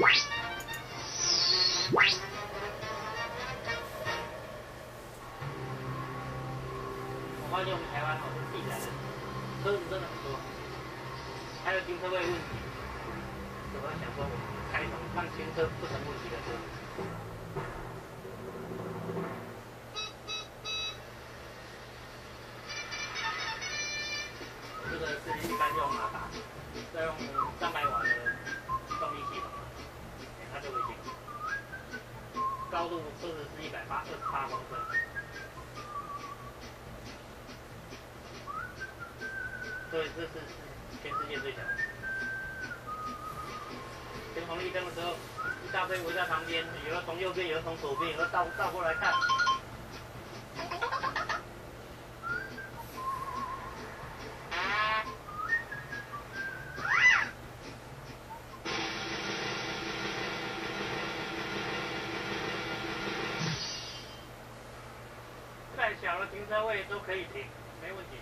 我发现我们台湾好多地来的车子真的很多，还有停车位问题。怎么想说我们开一种让停车不成问题的车？这个是一般用马达，再用三百高度设置是一百八二十八公分。对，这是全世界最小的。停红绿灯的时候，一大堆围在旁边，有的从右边，有的从左边，有的倒倒过来看。两个停车位都可以停，没问题。